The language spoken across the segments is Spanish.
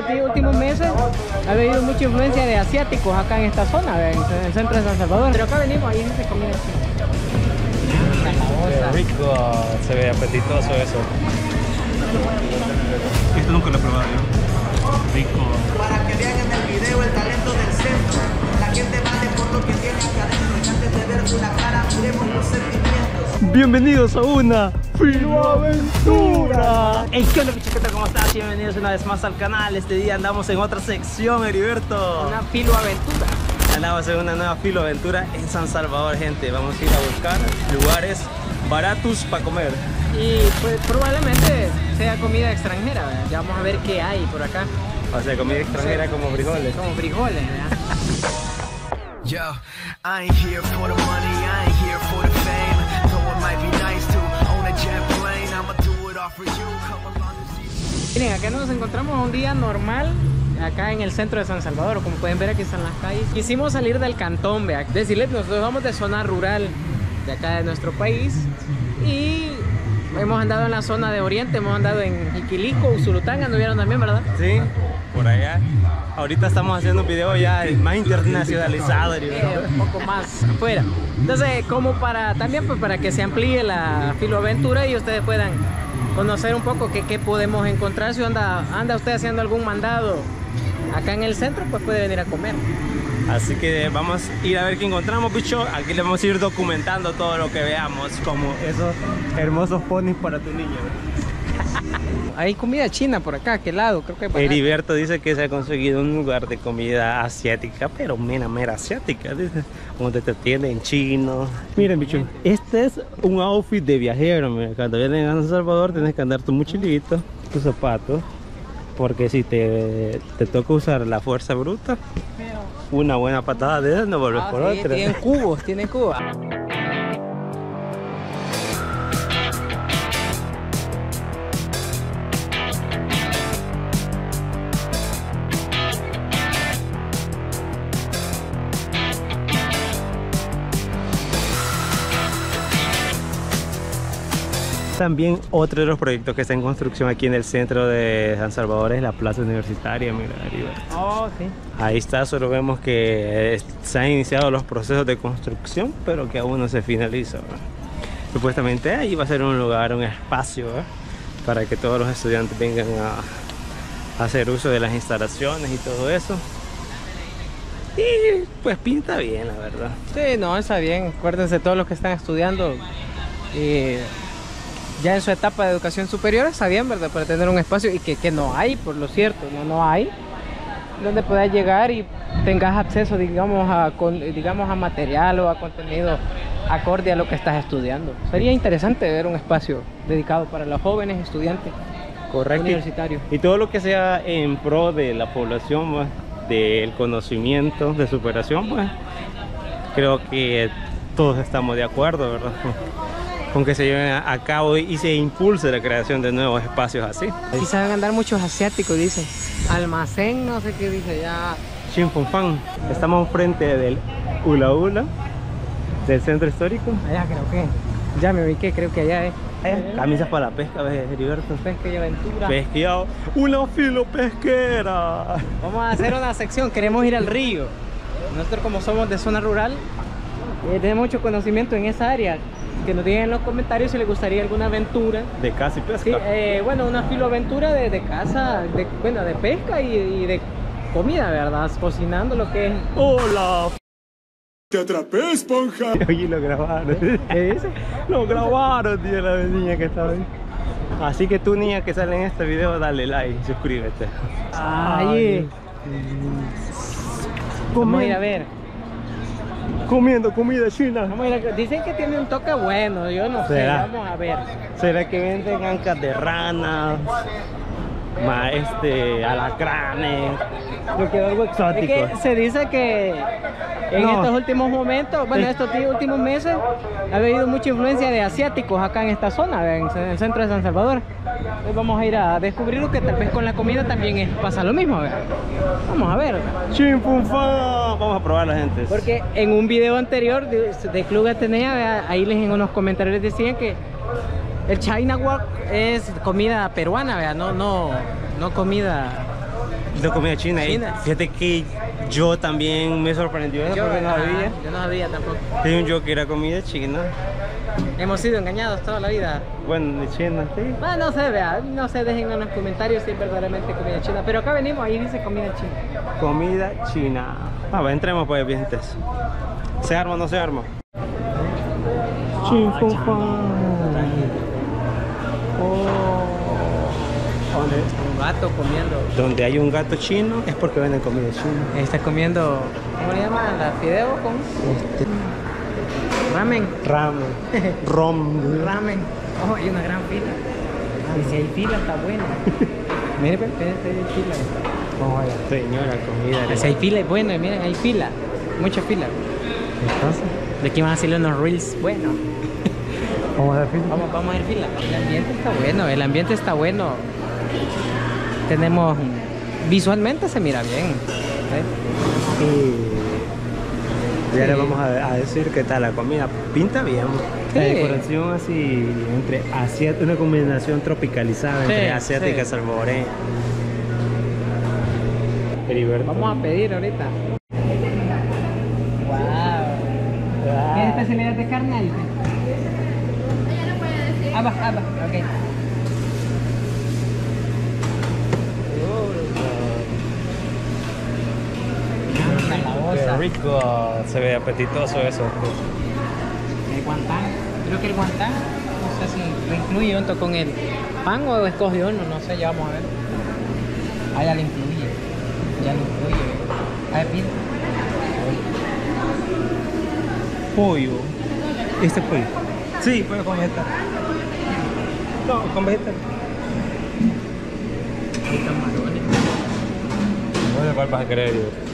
estos últimos meses ha habido mucha influencia de asiáticos acá en esta zona, en el centro de San Salvador. Pero acá venimos, ahí dice comida china. Rico, se ve apetitoso eso. Esto nunca lo he probado yo. Rico. para que vean en el video el talento del centro. La gente vale por lo que tiene que adentro. Y antes de ver una cara, miremos los sentimientos. Bienvenidos a una filoaventura. Hey, ¿qué onda pichiqueta? ¿Cómo estás? Bienvenidos una vez más al canal. Este día andamos en otra sección, Heriberto. Una filoaventura. Andamos en una nueva filoaventura en San Salvador, gente. Vamos a ir a buscar lugares baratos para comer. Y pues probablemente sea comida extranjera, ¿verdad? ya vamos a ver qué hay por acá. O sea, comida extranjera como frijoles. Como frijoles, ¿verdad? Yo, I ain't here for the money, I ain't here for the fame. Though it might be nice to own a jet plane, I'ma do it all for you. Come along and see. Miren, acá nos encontramos un día normal acá en el centro de San Salvador, como pueden ver aquí están las calles. Quisimos salir del cantón, vea, decirles, nosotros vamos de zona rural de acá de nuestro país y hemos andado en la zona de Oriente, hemos andado en Iquilico, Usulután, anduvieron también, ¿verdad? Sí, por allá. Ahorita estamos haciendo un video ya más internacionalizado, Heriberto. Eh, un poco más afuera. Entonces, como para también pues, para que se amplíe la filoaventura y ustedes puedan conocer un poco qué, qué podemos encontrar. Si anda, anda usted haciendo algún mandado acá en el centro, pues puede venir a comer. Así que vamos a ir a ver qué encontramos, bicho. Aquí le vamos a ir documentando todo lo que veamos, como esos hermosos ponis para tu niño. Hay comida china por acá, ¿qué lado? Creo que. Heriberto dice que se ha conseguido un lugar de comida asiática, pero mera, mera asiática, dice, donde te atienden chino. Miren, bicho, este es un outfit de viajero. Mira, cuando vienes a San Salvador tienes que andar tu mochilito, tus zapatos, porque si te, te toca usar la fuerza bruta, una buena patada de esas no vuelves Ah, por sí, otra. tienen cubos, tienen cubos. También otro de los proyectos que está en construcción aquí en el centro de San Salvador es la plaza universitaria, mira. Oh, sí. Ahí está, solo vemos que eh, se han iniciado los procesos de construcción, pero que aún no se finaliza. ¿verdad? Supuestamente ahí va a ser un lugar, un espacio ¿verdad? para que todos los estudiantes vengan a, a hacer uso de las instalaciones y todo eso. Y pues pinta bien, la verdad. Sí, no, está bien. Acuérdense, todos los que están estudiando eh, ya en su etapa de educación superior está bien, ¿verdad? Para tener un espacio y que, que no hay, por lo cierto, no, no hay, donde puedas llegar y tengas acceso, digamos a, con- digamos, a material o a contenido acorde a lo que estás estudiando. Sería interesante ver un espacio dedicado para los jóvenes estudiantes universitarios. Y todo lo que sea en pro de la población, pues, del conocimiento, de superación, pues creo que todos estamos de acuerdo, ¿verdad? Con que se lleven a cabo y se impulse la creación de nuevos espacios así. Aquí se van a andar muchos asiáticos, dice. Almacén, no sé qué dice ya. Chinfunfan. Estamos frente del Ula Ula, del centro histórico. Allá creo que. Ya me ubiqué, creo que allá es. Camisas para la pesca, ¿ves, Heriberto? Pesca y aventura. Pesqueado. Una filo pesquera. Vamos a hacer una sección, queremos ir al río. Nosotros como somos de zona rural, eh, tenemos mucho conocimiento en esa área. Que nos digan en los comentarios si les gustaría alguna aventura. De casi pesca. Sí, eh, bueno, una filoaventura de, de casa, de, bueno, de pesca y, y de comida, ¿verdad? Cocinando lo que es. ¡Hola! Te atrapé, esponja. Oye, lo grabaron. ¿Qué dice? Lo grabaron, tío, la niña que estaba ahí. Así que tú, niña que sale en este video, dale like y suscríbete. Ay, vamos a ir a ver. Comiendo comida china. Vamos a ir a- Dicen que tiene un toque bueno, yo no sé, ¿Será? vamos a ver. ¿Será que venden ancas de ranas? Ma, este, alacranes. Algo Es exótico. que se dice que en No. estos últimos momentos, bueno, Sí. estos últimos meses, ha habido mucha influencia de asiáticos acá en esta zona, en el centro de San Salvador. Entonces vamos a ir a descubrir lo que tal vez con la comida también es- pasa lo mismo. ¿verdad? Vamos a ver. Vamos a probar la gente. Porque en un video anterior de, de Club Atenea, ¿verdad? ahí les en unos comentarios decían que el China Walk es comida peruana, ¿verdad? No, no, no comida de comida china. Y China. fíjate que yo también me sorprendió eso porque no sabía. yo no sabía tampoco. Un yo que era comida china. Hemos sido engañados toda la vida. Bueno, de China, sí. Ah, no sé, vea, no sé, dejen en los comentarios si es verdaderamente comida china. Pero acá venimos, ahí dice comida china. Comida china. Ah, va, entremos pues, vientes. ¿Se arma o no se arma? Chin, fun, fun. Oh. Comiendo. Donde hay un gato chino es porque venden comida china. Está comiendo, ¿cómo le llaman? ¿La fideo con? Ramen. Ramen. Rom. Ramen. Oh, hay una gran fila. Y si hay fila, está bueno. Mire, pues, espérense, hay fila. Oh, la señora comida. Si hay fila, es bueno, miren, hay fila. Mucha fila. Entonces, De aquí van a salir unos reels buenos. vamos a ver Vamos, vamos a ir fila. El ambiente está bueno, el ambiente está bueno. Tenemos. Visualmente se mira bien. ¿eh? Y ya Sí. le vamos a, a decir qué tal la comida. Pinta bien. La decoración así entre asiática, una combinación tropicalizada entre Sí, asiática y salvadoreña. Heriberto. Vamos a pedir ahorita. Wow. ¿Qué especialidad de carne hay? Ah, va, ah, va, ok. Qué Calaboza. Rico, se ve apetitoso eso. El guantán. Creo que el guantán, no sé si lo incluye junto con el pan o escoge uno, no sé, ya vamos a ver. Ah, ya lo incluye. Ya lo incluye. A ver, pide. Pollo. ¿Este pollo? Sí, pollo con vegetal. No, con vegetal. Hay camarones. Bueno, ¿cuál vas a querer?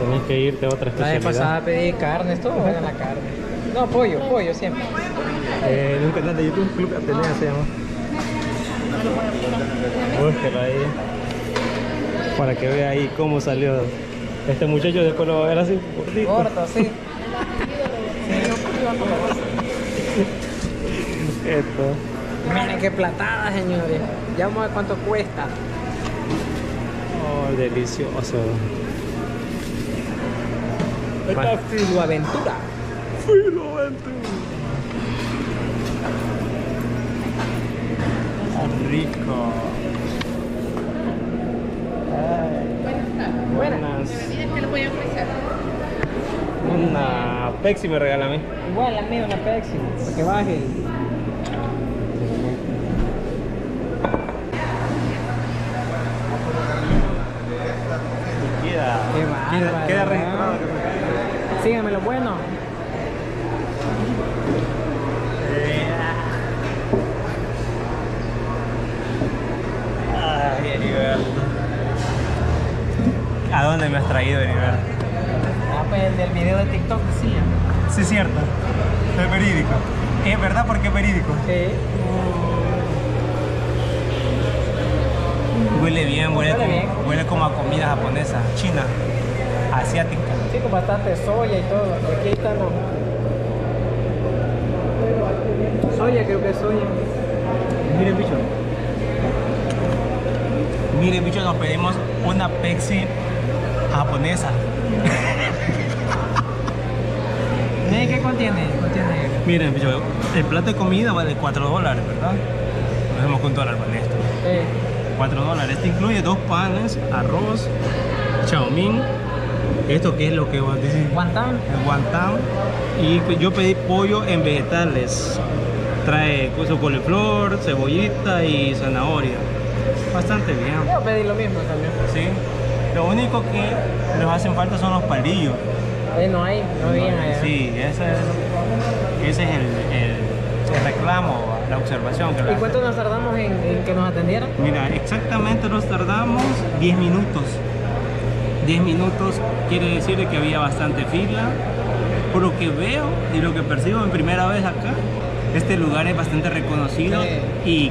Tenés que irte a otra La vez especialidad. pasada pedí carne, esto buena la carne. No, pollo, pollo siempre. Eh, en un canal de YouTube, Club Atenea se llama. Búsquelo ahí. Para que vea ahí cómo salió. Este muchacho después lo va a ver así, gordito. Gordo, sí. Esto. Miren qué platada, señores. Ya vamos a ver cuánto cuesta. Oh, delicioso. Esta es Filoaventura. Rico. Buenas. que lo voy a ofrecer. Una Pepsi me regala a mí. Igual a mí una Pepsi, para que baje. Queda, Qué queda, queda registrado. Síganme lo bueno. Ay, Heriberto. ¿A dónde me has traído, Heriberto? Ah, pues el del video de TikTok. Sí, es cierto. Es verídico. Es verdad porque es verídico. Sí. Huele bien, huele, Huele bien. huele como a comida japonesa, china, asiática. Sí, con bastante soya y todo. Aquí están los. Soya, creo que es soya. Miren, bicho. Miren, bicho, nos pedimos una Pepsi japonesa. ¿Qué qué contiene? Contiene. Miren, bicho, el plato de comida vale 4 dólares, ¿verdad? Nos hemos con dólar vale esto. Eh, 4 dólares. Este incluye dos panes, arroz, chaomín. Esto que es lo que vos decís. guantán. guantán y pues yo pedí pollo en vegetales trae pues, coliflor, cebollita y zanahoria bastante bien Yo pedí lo mismo también. sí lo único que nos hacen falta son los palillos Eh, no hay, no había allá. sí ese es, ese es el, el- el reclamo la observación que ¿Y cuánto nos tardamos en, en que nos atendieran? Mira, exactamente nos tardamos 10 minutos. 10 minutos quiere decir de que había bastante fila. Por lo que veo y lo que percibo en primera vez acá, este lugar es bastante reconocido Sí. y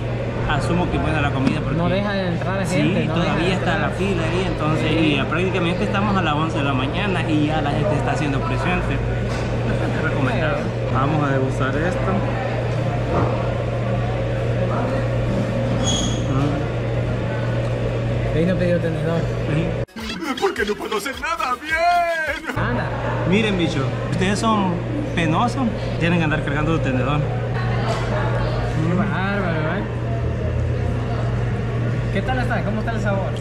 asumo que buena la comida porque No deja de entrar sí, gente. no deja todavía está entrar. la fila ahí, entonces y ya prácticamente estamos a las 11 de la mañana y ya la gente está haciendo presente. Bastante recomendado. Vamos a degustar esto. Mm. Ahí no pidió tenedor. Porque no puedo hacer nada bien. Anda. Miren, bicho, ustedes son penosos, tienen que andar cargando el tenedor. Qué bárbaro, ¿eh? ¿Qué tal está? ¿Cómo está el sabor?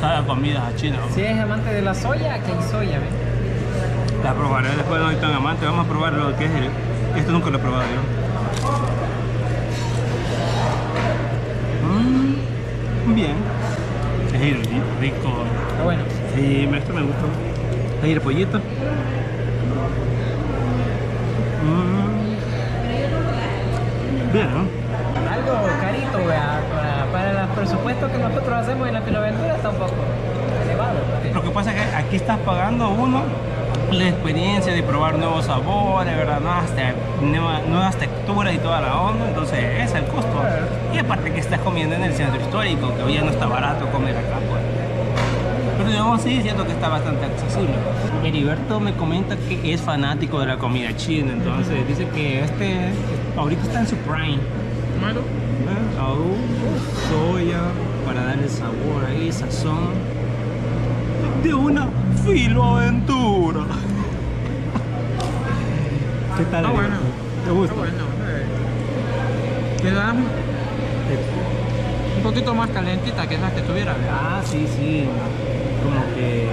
Sabe a comida china. Si es amante de la soya, aquí hay soya, ¿ves? La probaré después, no soy tan amante. Vamos a probar lo que es el... Esto nunca lo he probado yo. Mm, bien. Rico. Está bueno. Sí, esto me gusta. Ahí el pollito. Mm. Bien, ¿no? Algo carito, vea, para, para el presupuesto que nosotros hacemos en la Piloventura está un poco elevado. Lo que pasa es que aquí estás pagando uno la experiencia de probar nuevos sabores, ¿verdad? Nuevas, te- nueva- nuevas texturas y toda la onda, entonces ese es el costo. Y aparte que estás comiendo en el centro histórico, que hoy ya no está barato comer acá, pues. Pero aún así siento que está bastante accesible. Heriberto me comenta que es fanático de la comida china, entonces dice que este ahorita está en su prime. ¿Eh? Aú, soya para darle sabor ahí, sazón de una filoaventura. ¿Qué tal? Está bueno. ¿Te gusta? bueno. Queda un poquito más calentita que esa que tuviera, ¿verdad? Ah, sí, sí. Como que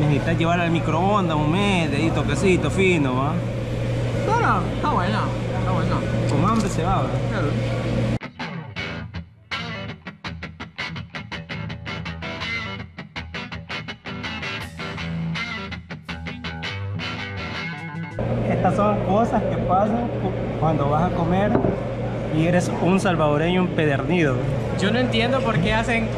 necesitas llevar al microondas un mes, de ahí toquecito fino, ¿va? Claro, está buena. Está buena. Con hambre se va, ¿verdad? Claro. Estas son cosas que pasan cu- cuando vas a comer y eres un salvadoreño empedernido. Yo no entiendo por qué hacen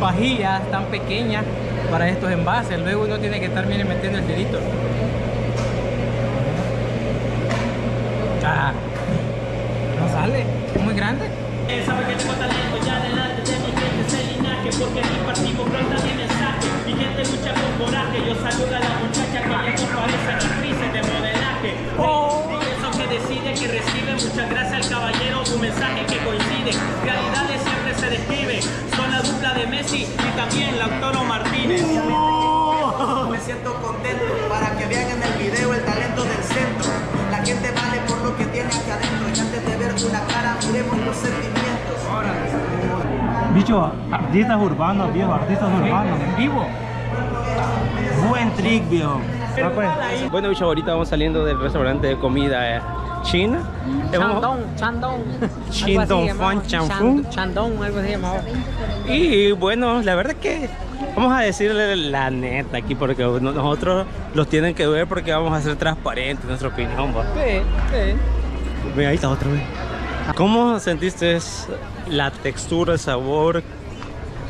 pajillas tan pequeñas para estos envases. Luego uno tiene que estar miren, metiendo el dedito. Pronta mi mensaje mi gente lucha con coraje yo saludo a la muchacha que lejos parecen actrices de modelaje oh. eso que decide que recibe muchas gracias al caballero un mensaje que coincide realidades siempre se describe son la dupla de Messi y también Lautaro Martínez Me siento contento para que vean en el video el talento del centro. La gente vale por lo que tiene aquí adentro. Y antes de ver una cara, miremos los sentimientos. Bicho, artistas urbanos, viejo, artistas urbanos. En vivo. Buen trick, viejo. Bueno, bicho, ahorita vamos saliendo del restaurante de comida eh, china. Chandong, Chandong. Chandong Fan Chanfu. Chandong, algo así llamado. Y bueno, la verdad que vamos a decirle la neta aquí porque no- nosotros los tienen que ver porque vamos a ser transparentes en nuestra opinión. ¿va? Sí, sí. Ve, ahí está otra vez. ¿Cómo sentiste la textura, el sabor,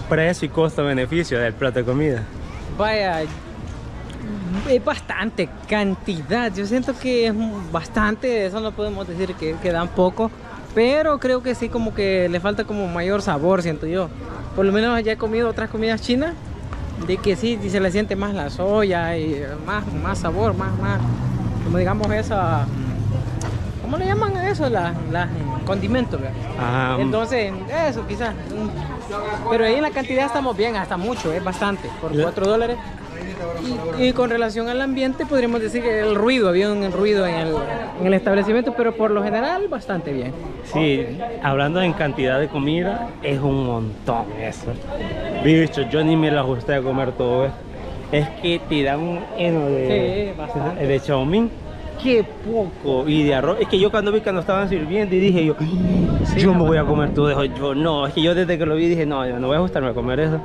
precio y costo-beneficio del plato de comida? Vaya, es bastante cantidad. Yo siento que es bastante, eso no podemos decir que, que dan poco, pero creo que sí como que le falta como mayor sabor, siento yo. Por lo menos ya he comido otras comidas chinas, de que sí, se le siente más la soya y más, más sabor, más, más, como digamos esa, ¿cómo le llaman a eso? Las las condimentos, ¿verdad? Ah, Entonces, eso quizás. mm. Pero ahí en la cantidad estamos bien, hasta mucho, es bastante, por Ya. 4 dólares. Y, y con relación al ambiente, podríamos decir que el ruido, había un ruido en el, en el establecimiento, pero por lo general bastante bien. Sí, hablando en cantidad de comida, es un montón eso. Bicho, yo ni me lo ajusté a comer todo. Es que te dan un heno de, Sí, bastante. de chaumín. Qué poco. Y de arroz. Es que yo cuando vi cuando estaban sirviendo y dije yo, yo me voy a comer todo eso. Yo no, es que yo desde que lo vi dije, no, yo no voy a ajustarme a comer eso.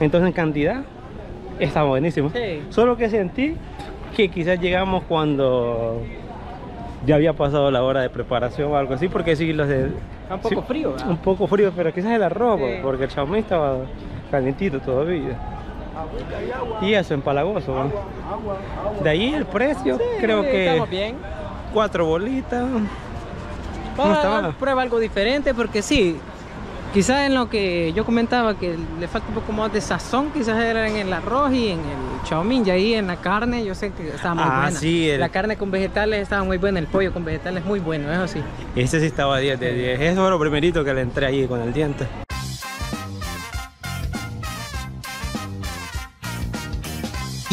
Entonces en cantidad está buenísimo. Sí. Solo que sentí que quizás llegamos cuando ya había pasado la hora de preparación o algo así, porque sí, los de... Un poco sí, frío, ¿verdad? Un poco frío, pero quizás el arroz, Sí. porque el chaumín estaba calientito todavía. Y eso, empalagoso. ¿no? De ahí el precio, creo que Estamos bien. cuatro bolitas. Para prueba algo diferente, porque sí, Quizás en lo que yo comentaba que le falta un poco más de sazón, quizás era en el arroz y en el chaumín, y ahí en la carne yo sé que estaba muy Ah, buena. sí, el- La carne con vegetales estaba muy buena, el pollo con vegetales muy bueno, eso sí. Ese sí estaba 10 de 10. Eso fue lo primerito que le entré ahí con el diente.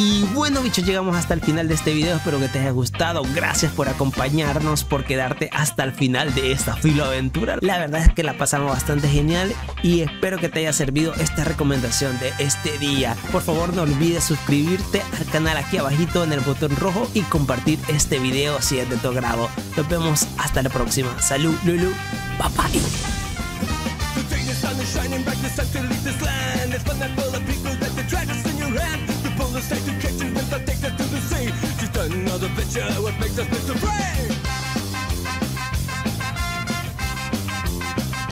Y bueno bichos, llegamos hasta el final de este video, espero que te haya gustado, gracias por acompañarnos, por quedarte hasta el final de esta filoaventura. La verdad es que la pasamos bastante genial y espero que te haya servido esta recomendación de este día. Por favor no olvides suscribirte al canal aquí abajito en el botón rojo y compartir este video si es de tu agrado. Nos vemos hasta la próxima. Salud, Lulu. Bye bye. the station kitchen take addicted to the sea. She's done another picture, what makes us miss the brain.